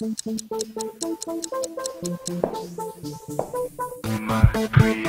My creator.